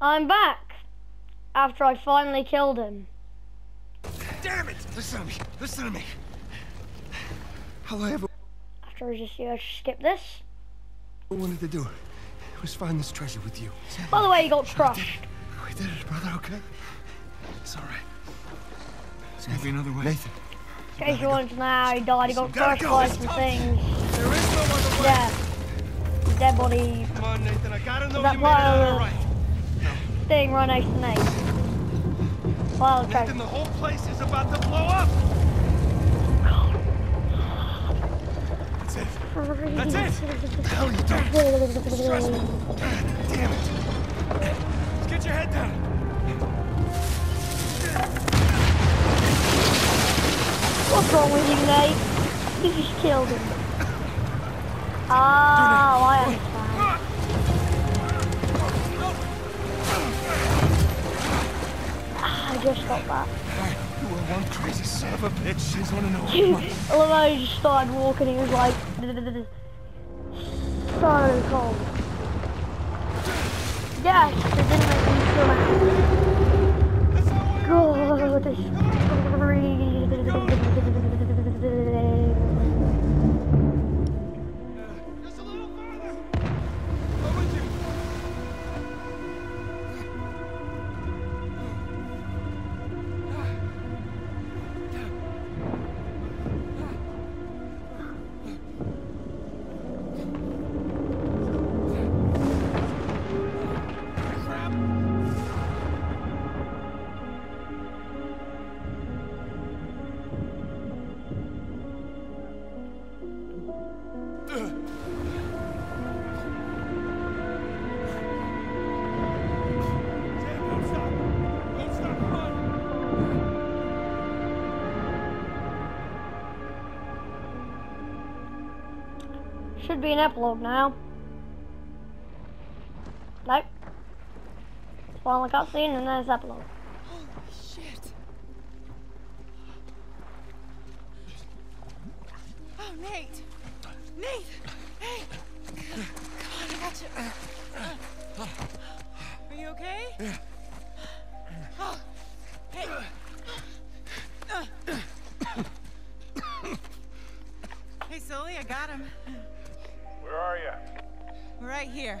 I'm back. After I finally killed him. Damn it! Listen to me. Listen to me. All I ever After I just, you know, skip this. wanted to do was find this treasure with you. By the way, you got crushed. We did it, brother, okay? It's all right. There's gotta be another way. Nathan. In case you wanted to know how he died, he got gotta crushed go. by some tough. things. There is no other way. Yeah. Dead body Come on, Nathan. I gotta know That you made it out pile- all right. Thing right next to Nate. Pile Nathan, the whole place is about to blow up. That's it. That's it. Hell, you don't. Stressful. God damn it. Let's get your head down. What's wrong with you, Nate? You just killed him. Oh, I understand. Just got that. You were one crazy son of a bitch. She's wanna know Dude, I love how he just started walking, he was like... So cold. Yes, it didn't make me feel like... God, this Should be an epilogue now. Nope. Final cutscene and there's epilogue. Shit. Oh, Nate. Nate. Hey. Come on, I got you. Are you okay? Oh. Hey. Hey, Sully, I got him. Right here.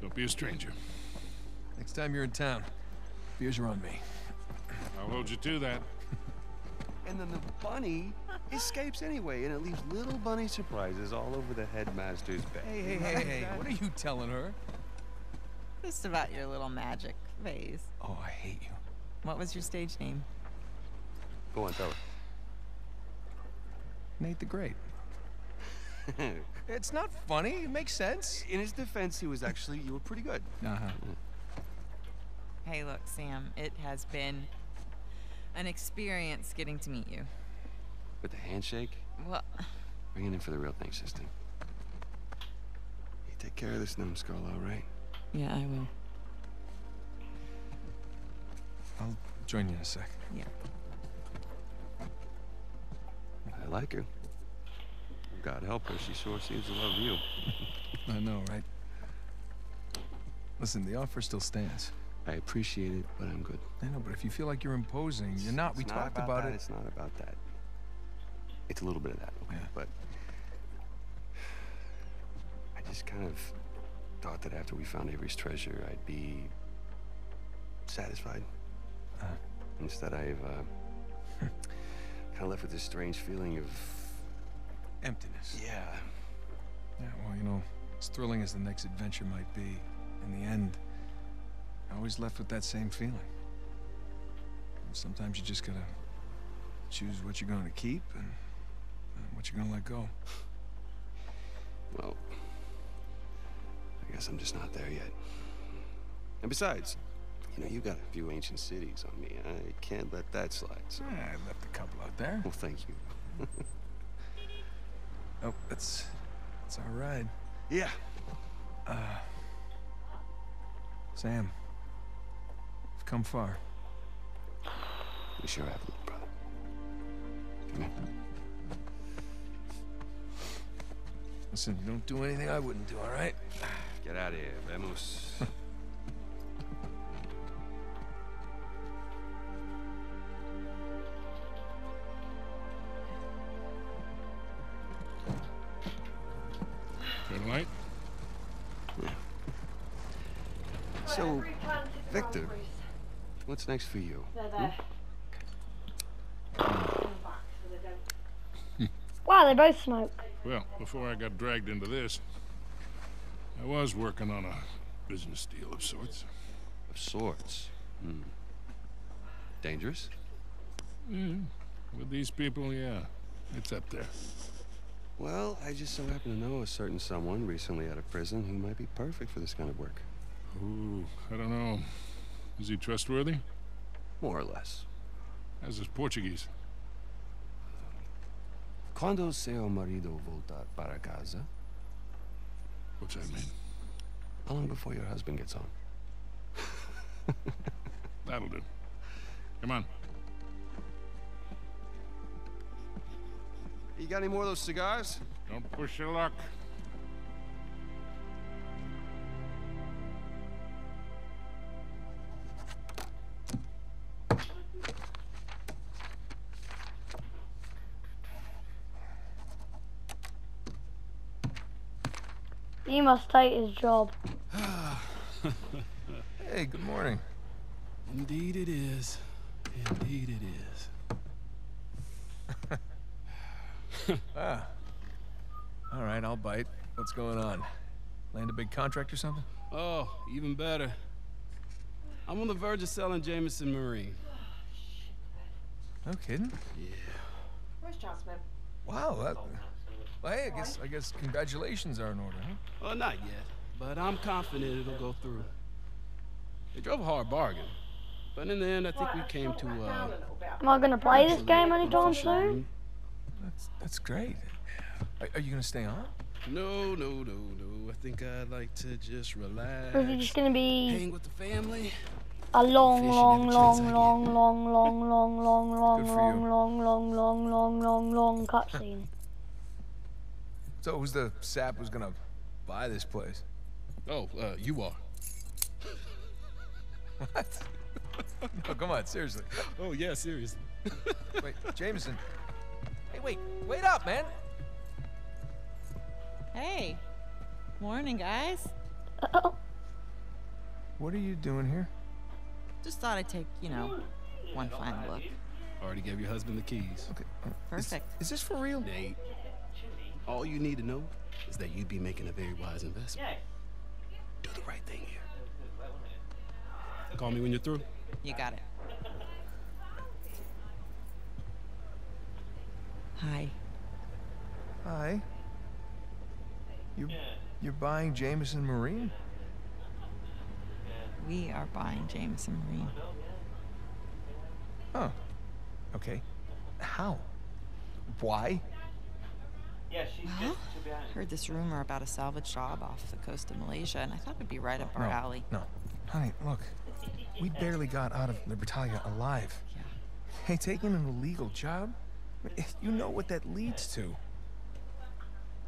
Don't be a stranger. Next time you're in town, beers are on me. I'll hold you to that. And then the bunny escapes anyway, and it leaves little bunny surprises all over the headmaster's bed. Hey, hey, hey, hey, what are you telling her? Just about your little magic phase. Oh, I hate you. What was your stage name? Go on, tell her. Nate the Great. Her. It's not funny. It makes sense. In his defense, he was actually, you were pretty good. Uh-huh. Hey, look, Sam, it has been an experience getting to meet you. With the handshake, Well, bring it in for the real thing, sister. You take care of this numbskull, all right? yeah, I will. I'll join you in a sec. Yeah. I like her. God help her, she sure seems to love you. I know, right? Listen, the offer still stands. I appreciate it, but I'm good. I know, but if you feel like you're imposing, you're not. We It's talked about, about it. It's not about that. It's a little bit of that, okay? Yeah. But I just kind of thought that after we found Avery's treasure, I'd be satisfied. Uh. Instead, I've uh, kind of left with this strange feeling of Emptiness. yeah. Yeah, well, you know, as thrilling as the next adventure might be, in the end, I always left with that same feeling. And sometimes you just gotta choose what you're going to keep and, what you're to let go. Well, I guess I'm just not there yet. And besides, you know, you got a few ancient cities on me. I can't let that slide. So, Yeah, I left a couple out there. well, thank you. Oh, that's that's all right. Yeah. Uh, Sam, we've come far. We sure have, little brother. Come here. Listen, you don't do anything I wouldn't do, all right? Get out of here. Vamos. what's next for you? Wow, they both smoke. Well, before I got dragged into this, I was working on a business deal of sorts. Of sorts. Hmm. Dangerous? Mm, with these people, yeah. It's up there. Well, I just so happen to know a certain someone recently out of prison who might be perfect for this kind of work. Ooh, I don't know. Is he trustworthy? More or less. How's his Portuguese? Quando seu marido voltar para casa? What's that mean? How long before your husband gets home? That'll do. Come on. You got any more of those cigars? Don't push your luck. He must hate his job. Hey, good morning. Indeed it is. Indeed it is. Ah. All right, I'll bite. What's going on? Land a big contract or something? Oh, even better. I'm on the verge of selling Jameson Marine. No kidding. Yeah. Where's Jasmine? Wow. That, well, hey, I guess I guess congratulations are in order, huh? Well, not yet, but I'm confident it'll go through. They drove a hard bargain, but in the end, I think we came to uh, Am I gonna play this game anytime soon? That's that's great. Are, are you gonna stay on? No, no, no, no. I think I'd like to just relax, Or is it just gonna be hang with the family. a long, long, long, chance I get. long, long, long, long, long, long, long, long, long, long, long, long, long cutscene? So who's the sap who's gonna buy this place? Oh, uh, you are. What? no, come on, seriously. Oh yeah, seriously. Wait, Jameson. Hey, wait, wait up, man. Hey. Morning, guys. Uh oh. What are you doing here? Just thought I'd take, you know, one final look. Already gave your husband the keys. Okay. Perfect. Is, is this for real? Nate, all you need to know is that you'd be making a very wise investment. Do the right thing here. Call me when you're through. You got it. Hi. Hi. You you're buying Jameson Marine? We are buying Jameson Marine. Oh. Okay. How? Why? Yeah, she's well, heard this rumor about a salvage job off the coast of Malaysia, and I thought it'd be right up our no, alley. No. Honey, look. We barely got out of Libertalia alive. Yeah. Hey, taking an illegal job? You know what that leads to.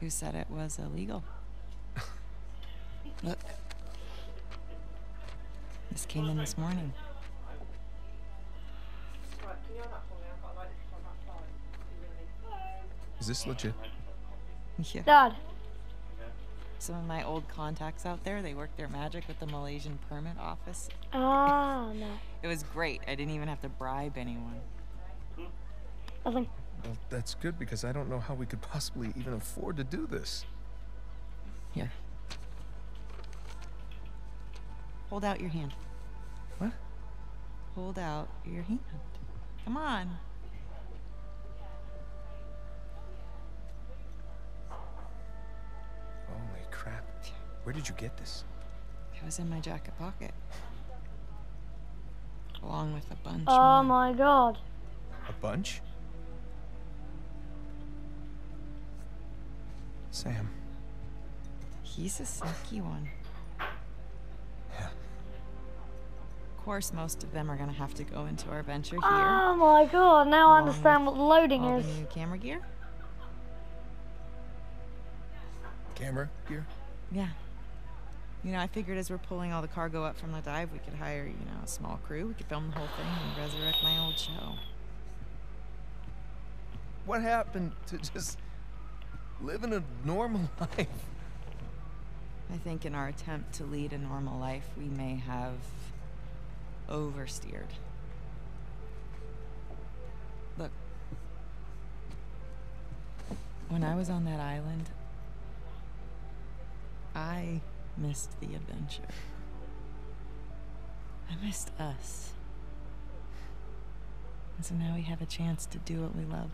Who said it was illegal? Look. This came in this morning. Right, can you hold that for me? I've got like this on that side. You Is this legit? Yeah. Dad. Some of my old contacts out there, they work their magic with the Malaysian permit office. Ah, no. It was great. I didn't even have to bribe anyone. Nothing. Well, that's good because I don't know how we could possibly even afford to do this. Here. Hold out your hand. What? Hold out your hand. Come on. Where did you get this? It was in my jacket pocket. Along with a bunch Oh more. my god. A bunch? Sam. He's a sneaky one. Yeah. Of course, most of them are gonna have to go into our venture oh here. Oh my god, now I understand what the loading All is. the new camera gear. Camera gear? Yeah. You know, I figured as we're pulling all the cargo up from the dive, we could hire, you know, a small crew. We could film the whole thing and resurrect my old show. What happened to just living a normal life? I think in our attempt to lead a normal life, we may have oversteered. Look, when I was on that island, I missed the adventure. I missed us. And so now we have a chance to do what we love.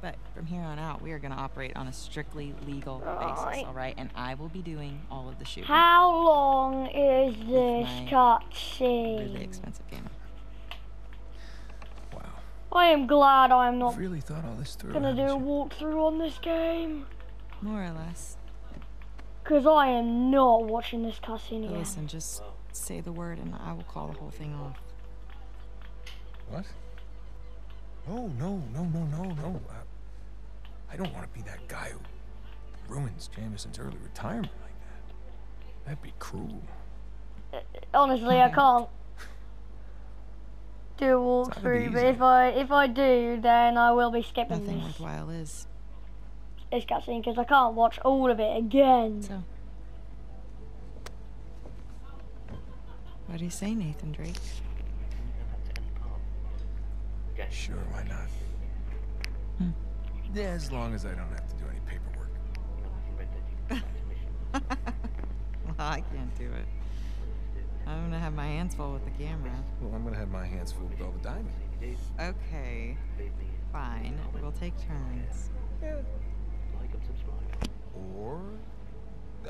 But from here on out, we are going to operate on a strictly legal basis, Right. all right? And I will be doing all of the shooting. How long is this my cutscene? Really expensive camera. Wow. I am glad I'm not I've really thought all this through. gonna do a walkthrough on this game. More or less. Because I am not watching this cutscene again. listen, just say the word and I will call the whole thing off. What? No, no, no, no, no, no. Uh, I don't want to be that guy who ruins Jameson's early retirement like that. That'd be cruel. Honestly, I can't do a not gonna be walkthrough, but if I if I do, then I will be skipping Nothing this, worthwhile is. This cutscene because I can't watch all of it again. So. What do you say, Nathan Drake? Sure, why not? Hmm. Yeah, as long as I don't have to do any paperwork. Well, I can't do it. I'm gonna have my hands full with the camera. Well, I'm gonna have my hands full with all the diamonds. Okay. Fine. We'll take turns. Or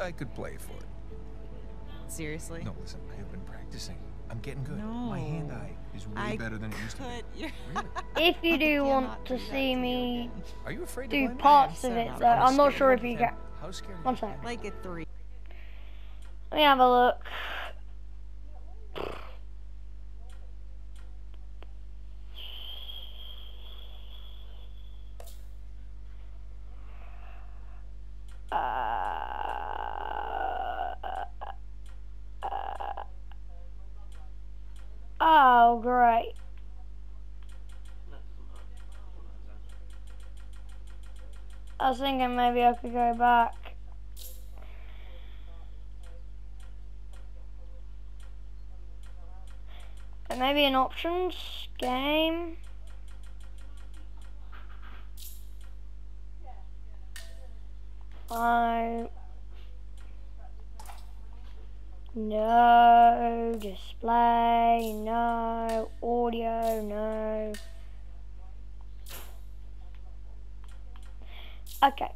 I could play for it. Seriously? No, listen, I have been practicing. I'm getting good. No. My hand-eye is way I better than it used to be. Really? If you do want to see to me. Are you afraid to do blind parts of it, though, I'm not sure if you can. How scared are One you? sec. like a three. Let me have a look. Uh, oh, great. I was thinking maybe I could go back. And maybe an options game. I no display, no audio, no. Okay.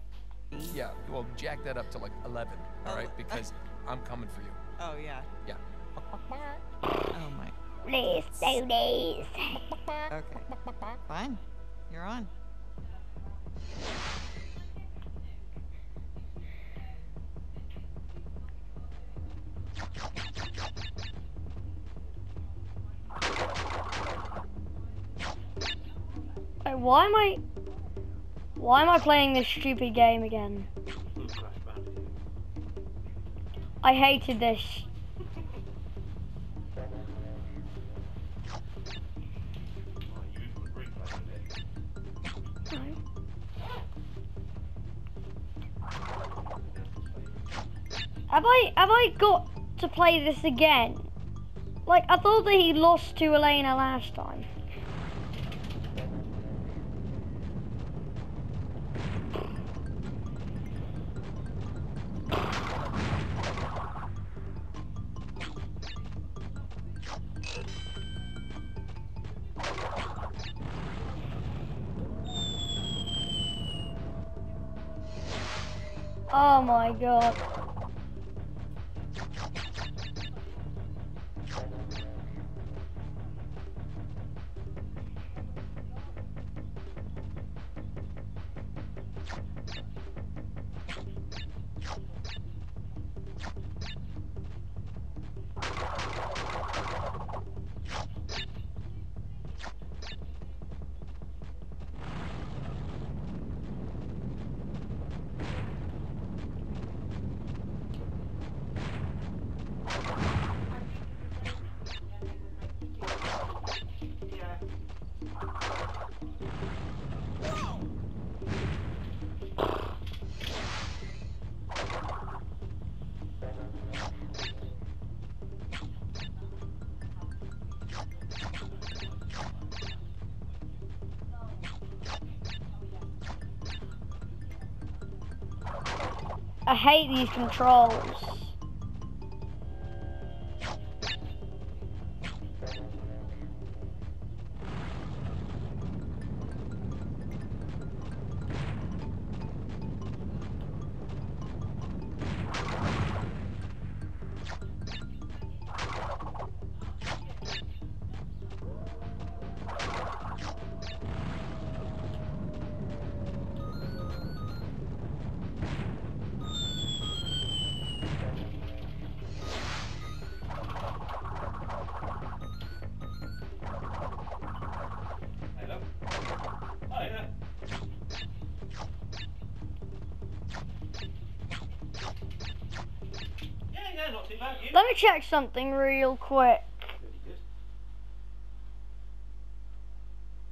Yeah, well, jack that up to like 11, all right? Oh, because I'm coming for you. Oh yeah. Yeah. Oh my. Let's do this. Okay. Fine. You're on. Wait, why am I? Why am I playing this stupid game again? I hated this. Have I have I got to play this again? Like I thought that he lost to Elena last time. I hate these controls. Let me check something real quick. Pretty good.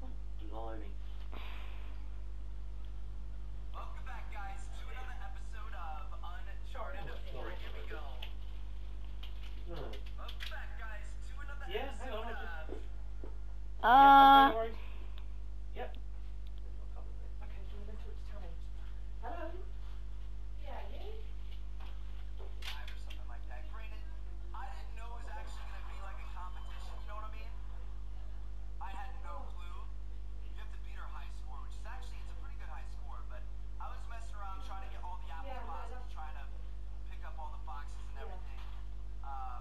Oh, blimey. Welcome back, guys, to another episode of Uncharted 4. Here we go. Oh. Welcome back, guys, to another Yeah, hang on, episode I'll of... Uh, no worries. Yep. Okay, so let's switch times. Hello? Yeah, you? Live or something like that. Granted, I didn't know it was actually going to be like a competition, you know what I mean? I had no clue. You have to beat her high score, which is actually, it's a pretty good high score, but I was messing around trying to get all the apple Yeah, no, boxes, that's- trying to pick up all the boxes and Yeah. everything. Um,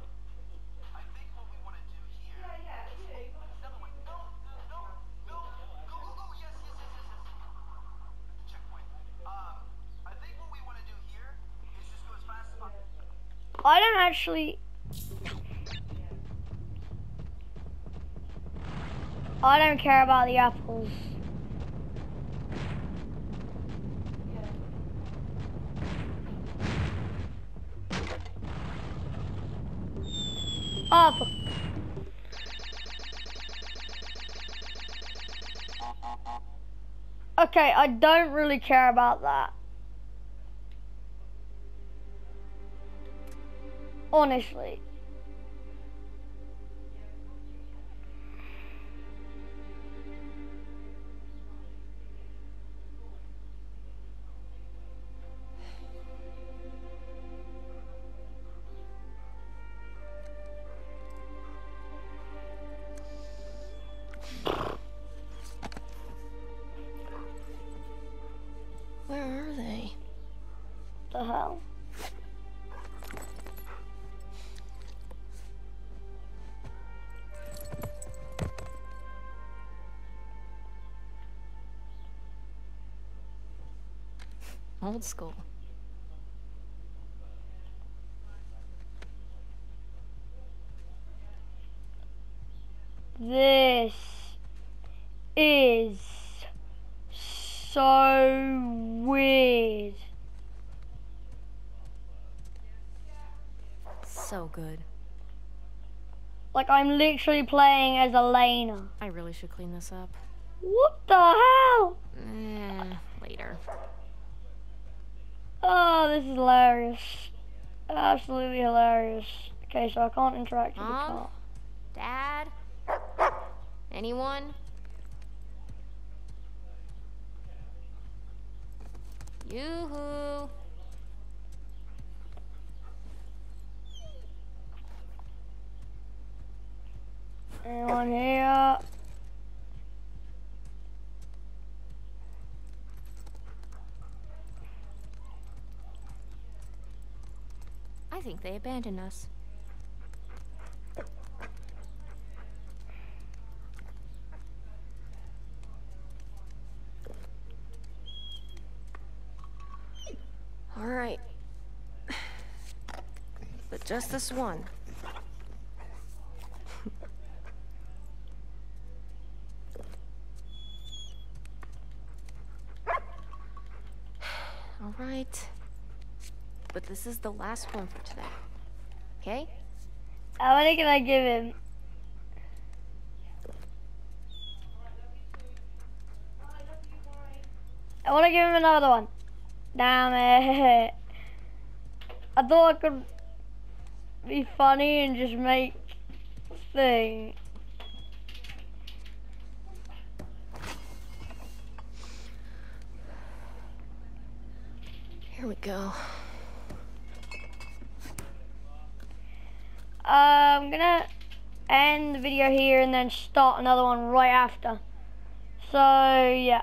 I think what we want to do here... Yeah, yeah, you. No, wait, no, no, no, go, go, go, yes, yes, yes, yes, yes. The checkpoint. Um, I think what we want to do here is just go as fast as possible. I don't actually. I don't care about the apples. Oh, for Okay, I don't really care about that. Honestly. Old school. This is so weird. so good. Like I'm literally playing as Elena. I really should clean this up. What the hell? Eh, later. Oh, this is hilarious. Absolutely hilarious. Okay, so I can't interact with the Mom? car. Dad? Anyone? Yoo-hoo. Anyone here? Think they abandoned us. All right. But just this one. All right. But this is the last one for today. Okay? Uh, How many can I give him? I want to give him another one. Damn it. I thought I could be funny and just make thing. Here we go. Uh, I'm gonna end the video here and then start another one right after. So, yeah.